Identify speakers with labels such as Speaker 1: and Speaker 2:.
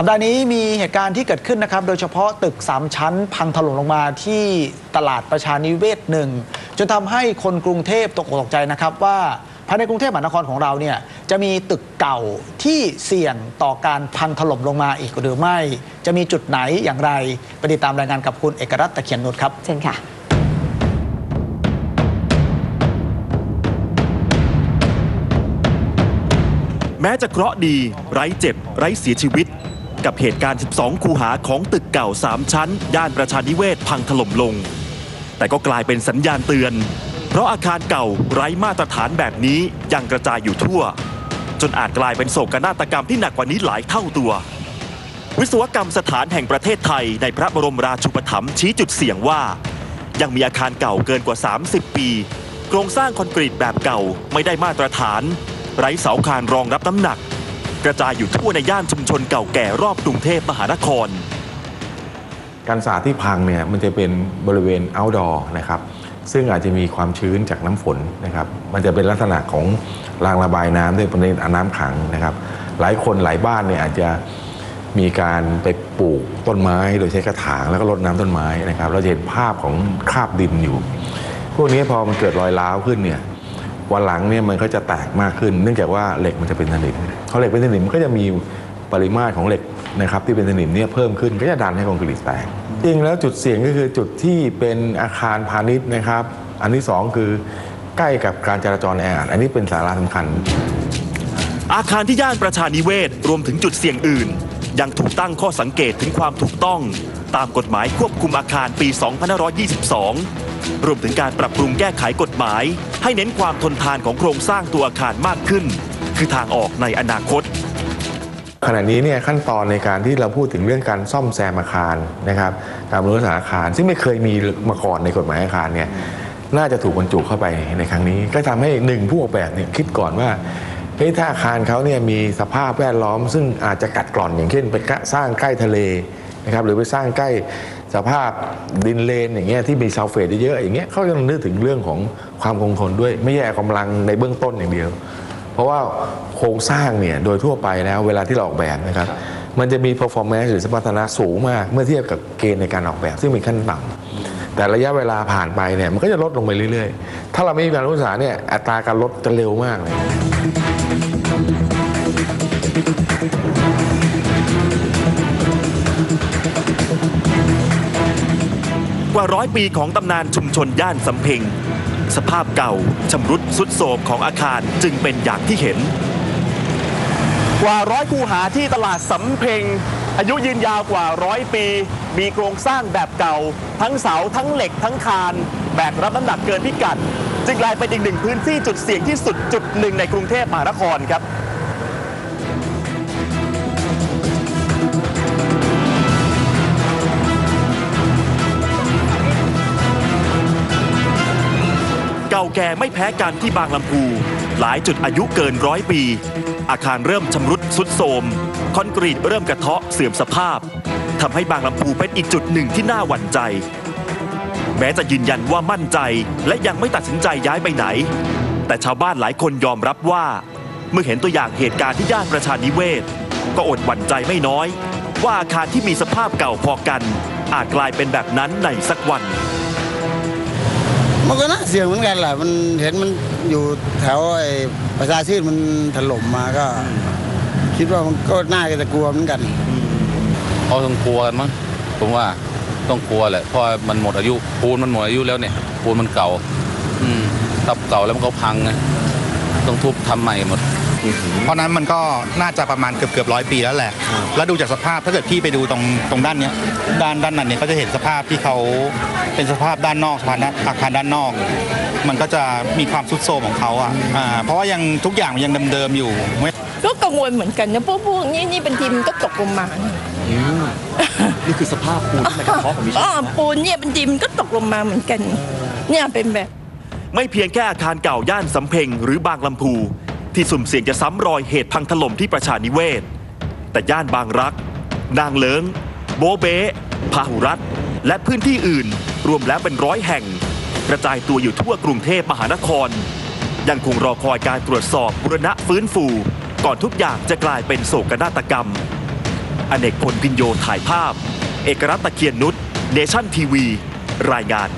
Speaker 1: สัปดาห์นี้มีเหตุการณ์ที่เกิดขึ้นนะครับ โดยเฉพาะตึก 3 ชั้น พังถล่มลงมาที่ตลาดประชานิเวศหนึ่งจนทำให้คนกรุงเทพตกอกตกใจนะครับว่าภายในกรุงเทพมหานครของเราเนี่ยจะมีตึกเก่าที่เสี่ยงต่อการพังถล่มลงมาอีกหรือไม่ จะมีจุดไหนอย่างไรไปติดตามรายงานกับคุณเอกรัตน์ตะเขียนนุชครับ
Speaker 2: เชิญค่ะ
Speaker 3: แม้จะเคราะห์ดี ไร้เจ็บ ไร้เสียชีวิต กับเหตุการณ์ 12 คูหาของตึกเก่า 3 ชั้น ย่านประชานิเวศพังถล่มลง แต่ก็กลายเป็นสัญญาณเตือน เพราะอาคารเก่าไร้มาตรฐานแบบนี้ยังกระจายอยู่ทั่ว จนอาจกลายเป็นโศกนาฏกรรมที่หนักกว่านี้หลายเท่าตัว วิศวกรรมสถานแห่งประเทศไทยในพระบรมราชูปถัมภ์ชี้จุดเสี่ยงว่า ยังมีอาคารเก่าเกินกว่า 30 ปี โครงสร้างคอนกรีตแบบเก่าไม่ได้มาตรฐาน ไร้เสาคานรองรับน้ำหนัก กระจายอยู่ทั่วในย่านชุมชนเก่าแก่รอบกรุงเทพมหานคร
Speaker 4: การสาดที่พังเนี่ยมันจะเป็นบริเวณ outdoor นะครับซึ่งอาจจะมีความชื้นจากน้ำฝนนะครับ มันจะเป็นลักษณะของรางระบายน้ำด้วยประเด็นน้ำขังนะครับ หลายคนหลายบ้านเนี่ยอาจจะมีการไปปลูกต้นไม้โดยใช้กระถางแล้วก็รดน้ำต้นไม้นะครับ เราจะเห็นภาพของคราบดินอยู่ พวกนี้พอมันเกิดรอยร้าวขึ้นเนี่ย วันหลังเนี่ยมันก็จะแตกมากขึ้น เนื่องจากว่าเหล็กมันจะเป็นสนิมพอเหล็กเป็นสนิมมันก็จะมีปริมาตรของเหล็กนะครับที่เป็นสนิมเนี่ยเพิ่มขึ้นก็จะดันให้คอนกรีตแตกจริงแล้วจุดเสี่ยงก็คือจุดที่เป็นอาคารพาณิชย์นะครับ อันที่สองคือใกล้กับการจราจรแออัดอันนี้เป็นสาระสำคัญ
Speaker 3: อาคารที่ย่านประชานิเวศรวมถึงจุดเสี่ยงอื่น ยังถูกตั้งข้อสังเกตถึงความถูกต้อง ตามกฎหมายควบคุมอาคารปี 2522 รวมถึงการปรับปรุงแก้ไขกฎหมาย ให้เน้นความทนทานของโครงสร้างตัวอาคารมากขึ้น คือทางออกในอนาคต
Speaker 4: ขณะนี้เนี่ยขั้นตอนในการที่เราพูดถึงเรื่องการซ่อมแซมอาคารนะครับการบริหาอาคาร ซึ่งไม่เคยมีมาก่อนในกฎหมายอาคารเนี่ยน่าจะถูกบรรจุเข้าไปในครั้งนี้ ก็ทำให้หนึ่งผู้ออกแบบเนี่ยคิดก่อนว่าเฮ้ยถ้าอาคารเขาเนี่ยมีสภาพแวดล้อม ซึ่งอาจจะกัดกร่อนอย่างเช่นไปสร้างใกล้ทะเลนะครับหรือไปสร้างใกล้ สภาพดินเลนอย่างเงี้ยที่มีซัลเฟตเยอะๆอย่างเงี้ยเขายังนึกถึงเรื่องของความคงทนด้วยไม่ใช่กำลังในเบื้องต้นอย่างเดียว เพราะว่าโครงสร้างเนี่ยโดยทั่วไปแล้วเวลาที่เราออกแบบนะครับมันจะมี performance หรือสมรรถนะสูงมาก เมื่อเทียบกับเกณฑ์ในการออกแบบ ซึ่งเป็นขั้นต่ำแต่ระยะเวลาผ่านไปเนี่ยมันก็จะลดลงไปเรื่อยๆ ถ้าเราไม่มีการรักษาเนี่ยอัตราการลดจะเร็วมากเลย
Speaker 3: ว่าร้อยปีของตำนานชุมชนย่านสำเพ็ง สภาพเก่าชำรุดสุดโทรมของอาคารจึงเป็นอย่างที่เห็น กว่าร้อยคูหาที่ตลาดสำเพ็ง อายุยืนยาวกว่าร้อยปี มีโครงสร้างแบบเก่า ทั้งเสาทั้งเหล็กทั้งคานแบกรับน้ำหนักเกินพิกัด จึงกลายเป็นอีกหนึ่งพื้นที่จุดเสี่ยงที่สุดจุดหนึ่งในกรุงเทพมหานครครับ แก่ไม่แพ้กันที่บางลำพูหลายจุดอายุเกินร้อยปี อาคารเริ่มชำรุดสุดโทรมคอนกรีตเริ่มกระเทาะเสื่อมสภาพทำให้บางลำพูเป็นอีกจุดหนึ่งที่น่าหวั่นใจ แม้จะยืนยันว่ามั่นใจและยังไม่ตัดสินใจย้ายไปไหน แต่ชาวบ้านหลายคนยอมรับว่า เมื่อเห็นตัวอย่างเหตุการณ์ที่ย่านประชานิเวศ ก็อดหวั่นใจไม่น้อย ว่าอาคารที่มีสภาพเก่าพอกัน อาจกลายเป็นแบบนั้นในสักวัน
Speaker 5: มันก็น่าเสี่ยงเหมือนกันแหละมันเห็นมันอยู่แถวไอ้ประชาชื่นมันถล่มมาก็ คิดว่ามันก็น่าจะกลัวเหมือนกัน
Speaker 6: เขาต้องกลัวกันมั้งผมว่าต้องกลัวแหละเพราะมันหมดอายุปูนมันหมดอายุแล้วเนี่ยปูนมันเก่า อืมทับเก่าแล้วมันก็พังไงต้องทุบทำใหม่หมด
Speaker 7: เพราะนั้นมันก็น่าจะประมาณเกือบเกือบร้อยปีแล้วแหละ แล้วดูจากสภาพถ้าเกิดพี่ไปดูตรงตรงด้านเนี้ยด้านด้านนั้นเนี่ยก็จะเห็นสภาพที่เขาเป็นสภาพด้านนอกสภาพด้านอาคารด้านนอก มันก็จะมีความทรุดโทรมของเขาอะอ่าเพราะว่ายังทุกอย่างมันยังเดิมๆอยู่ไม่
Speaker 8: ก็กังวลเหมือนกันนะพวกพวกนี้นี่เป็นทีมก็ตกลงมา
Speaker 3: นี่คือสภาพปูนที่มันกระเทาะแบบนี้ใช่
Speaker 8: อ๋อ
Speaker 3: ไหม
Speaker 8: ปูนเนี่ยเป็นทีมก็ตกลงมาเหมือนกัน เนี่ยเป็นแบบ
Speaker 3: ไม่เพียงแค่อาคารเก่าย่านสำเพ็งหรือบางลำพู ที่สุ่มเสี่ยงจะซ้ำรอยเหตุพังถล่มที่ประชานิเวศ แต่ย่านบางรัก นางเลิง โบเบะพาหุรัตและพื้นที่อื่น รวมแล้วเป็นร้อยแห่ง กระจายตัวอยู่ทั่วกรุงเทพมหานคร ยังคงรอคอยการตรวจสอบบุรณะฟื้นฟู ก่อนทุกอย่างจะกลายเป็นโศกนาฏกรรม อเนกพลพินโยถ่ายภาพ เอกรัตตะเคียนนุชเนชั่นทีวี รายงาน